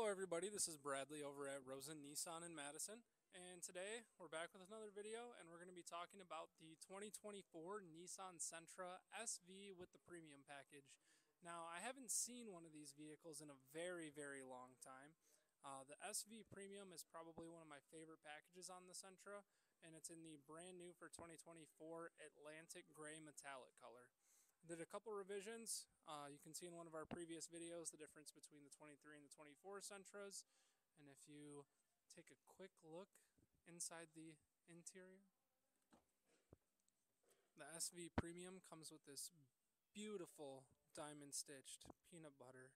Hello everybody, this is Bradley over at Rosen Nissan in Madison and today we're back with another video and we're going to be talking about the 2024 Nissan Sentra SV with the premium package. Now I haven't seen one of these vehicles in a very very long time. Uh, the SV Premium is probably one of my favorite packages on the Sentra and it's in the brand new for 2024 Atlantic Gray Metallic color. Did a couple revisions. Uh, you can see in one of our previous videos the difference between the 23 and the 24 Sentras. And if you take a quick look inside the interior, the SV Premium comes with this beautiful diamond stitched peanut butter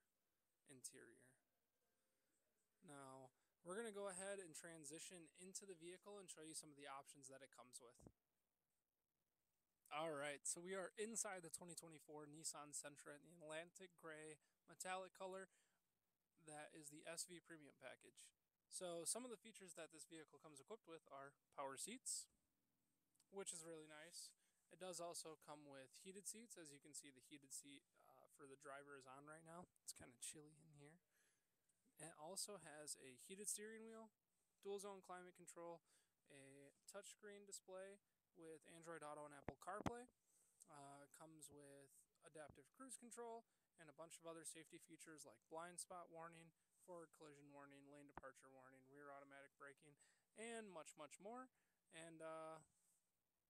interior. Now, we're going to go ahead and transition into the vehicle and show you some of the options that it comes with. Right, so we are inside the 2024 Nissan Sentra in the Atlantic Gray metallic color. That is the SV Premium package. So some of the features that this vehicle comes equipped with are power seats, which is really nice. It does also come with heated seats. As you can see, the heated seat uh, for the driver is on right now. It's kind of chilly in here. It also has a heated steering wheel, dual zone climate control, a touchscreen display, with Android Auto and Apple CarPlay. Uh, comes with adaptive cruise control and a bunch of other safety features like blind spot warning, forward collision warning, lane departure warning, rear automatic braking, and much, much more. And uh,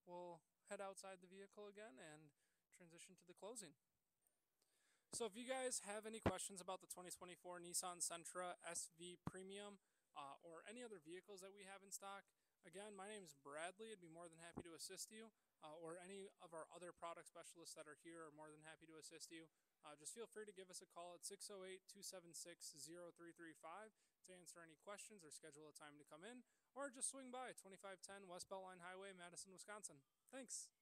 we'll head outside the vehicle again and transition to the closing. So if you guys have any questions about the 2024 Nissan Sentra SV Premium uh, or any other vehicles that we have in stock, Again, my name is Bradley. I'd be more than happy to assist you, uh, or any of our other product specialists that are here are more than happy to assist you. Uh, just feel free to give us a call at 608 276 0335 to answer any questions or schedule a time to come in, or just swing by 2510 West Beltline Highway, Madison, Wisconsin. Thanks.